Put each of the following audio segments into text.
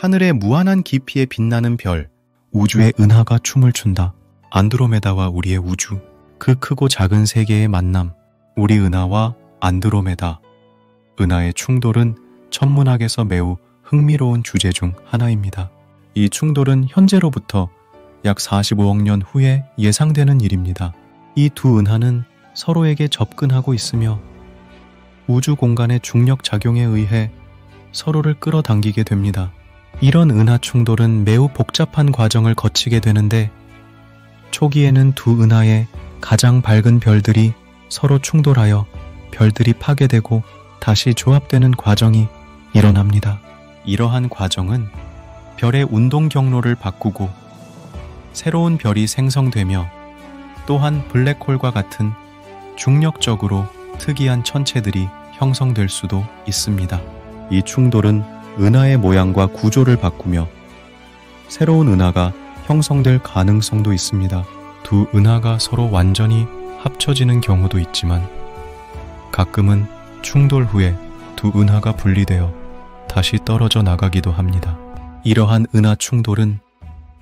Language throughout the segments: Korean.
하늘의 무한한 깊이에 빛나는 별, 우주의 은하가 춤을 춘다. 안드로메다와 우리의 우주, 그 크고 작은 세계의 만남, 우리 은하와 안드로메다. 은하의 충돌은 천문학에서 매우 흥미로운 주제 중 하나입니다. 이 충돌은 현재로부터 약 45억 년 후에 예상되는 일입니다. 이 두 은하는 서로에게 접근하고 있으며 우주 공간의 중력 작용에 의해 서로를 끌어당기게 됩니다. 이런 은하 충돌은 매우 복잡한 과정을 거치게 되는데 초기에는 두 은하의 가장 밝은 별들이 서로 충돌하여 별들이 파괴되고 다시 조합되는 과정이 일어납니다. 이러한 과정은 별의 운동 경로를 바꾸고 새로운 별이 생성되며 또한 블랙홀과 같은 중력적으로 특이한 천체들이 형성될 수도 있습니다. 이 충돌은 은하의 모양과 구조를 바꾸며 새로운 은하가 형성될 가능성도 있습니다. 두 은하가 서로 완전히 합쳐지는 경우도 있지만 가끔은 충돌 후에 두 은하가 분리되어 다시 떨어져 나가기도 합니다. 이러한 은하 충돌은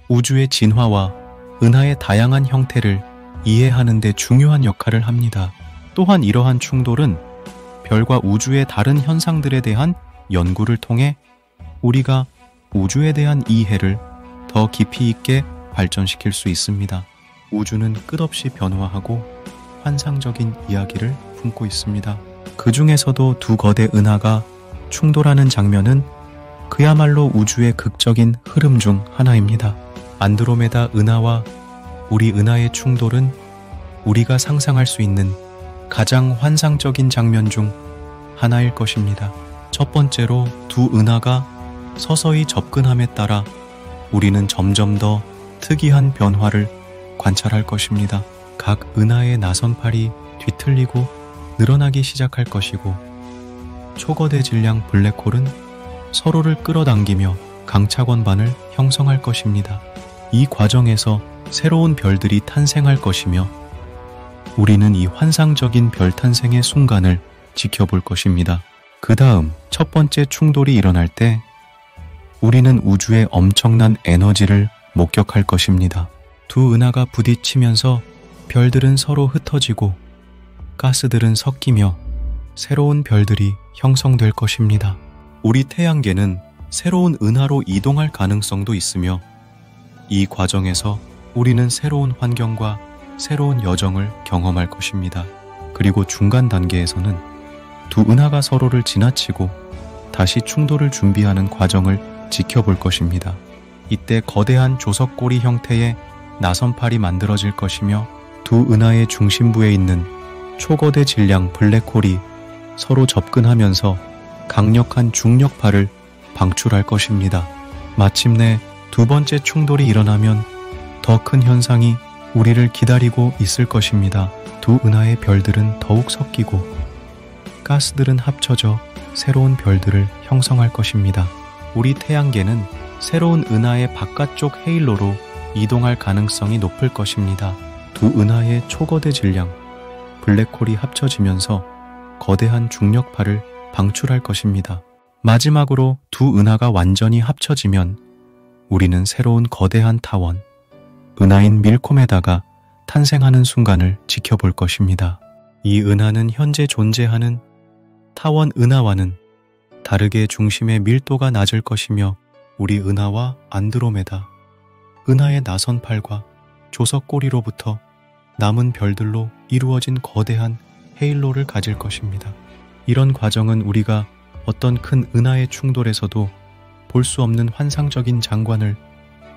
우주의 진화와 은하의 다양한 형태를 이해하는 데 중요한 역할을 합니다. 또한 이러한 충돌은 별과 우주의 다른 현상들에 대한 연구를 통해 우리가 우주에 대한 이해를 더 깊이 있게 발전시킬 수 있습니다. 우주는 끝없이 변화하고 환상적인 이야기를 품고 있습니다. 그 중에서도 두 거대 은하가 충돌하는 장면은 그야말로 우주의 극적인 흐름 중 하나입니다. 안드로메다 은하와 우리 은하의 충돌은 우리가 상상할 수 있는 가장 환상적인 장면 중 하나일 것입니다. 첫 번째로 두 은하가 서서히 접근함에 따라 우리는 점점 더 특이한 변화를 관찰할 것입니다. 각 은하의 나선팔이 뒤틀리고 늘어나기 시작할 것이고 초거대 질량 블랙홀은 서로를 끌어당기며 강차권반을 형성할 것입니다. 이 과정에서 새로운 별들이 탄생할 것이며 우리는 이 환상적인 별 탄생의 순간을 지켜볼 것입니다. 그 다음 첫 번째 충돌이 일어날 때 우리는 우주의 엄청난 에너지를 목격할 것입니다. 두 은하가 부딪히면서 별들은 서로 흩어지고 가스들은 섞이며 새로운 별들이 형성될 것입니다. 우리 태양계는 새로운 은하로 이동할 가능성도 있으며 이 과정에서 우리는 새로운 환경과 새로운 여정을 경험할 것입니다. 그리고 중간 단계에서는 두 은하가 서로를 지나치고 다시 충돌을 준비하는 과정을 지켜볼 것입니다. 이때 거대한 조석고리 형태의 나선팔이 만들어질 것이며 두 은하의 중심부에 있는 초거대 질량 블랙홀이 서로 접근하면서 강력한 중력파를 방출할 것입니다. 마침내 두 번째 충돌이 일어나면 더 큰 현상이 우리를 기다리고 있을 것입니다. 두 은하의 별들은 더욱 섞이고 가스들은 합쳐져 새로운 별들을 형성할 것입니다. 우리 태양계는 새로운 은하의 바깥쪽 헤일로로 이동할 가능성이 높을 것입니다. 두 은하의 초거대 질량, 블랙홀이 합쳐지면서 거대한 중력파를 방출할 것입니다. 마지막으로 두 은하가 완전히 합쳐지면 우리는 새로운 거대한 타원, 은하인 밀콤에다가 탄생하는 순간을 지켜볼 것입니다. 이 은하는 현재 존재하는 타원 은하와는 다르게 중심의 밀도가 낮을 것이며 우리 은하와 안드로메다, 은하의 나선 팔과 조석 꼬리로부터 남은 별들로 이루어진 거대한 헤일로를 가질 것입니다. 이런 과정은 우리가 어떤 큰 은하의 충돌에서도 볼 수 없는 환상적인 장관을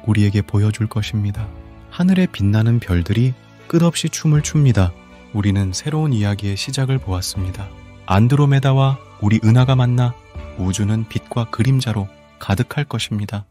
우리에게 보여줄 것입니다. 하늘에 빛나는 별들이 끝없이 춤을 춥니다. 우리는 새로운 이야기의 시작을 보았습니다. 안드로메다와 우리 은하가 만나 우주는 빛과 그림자로 가득할 것입니다.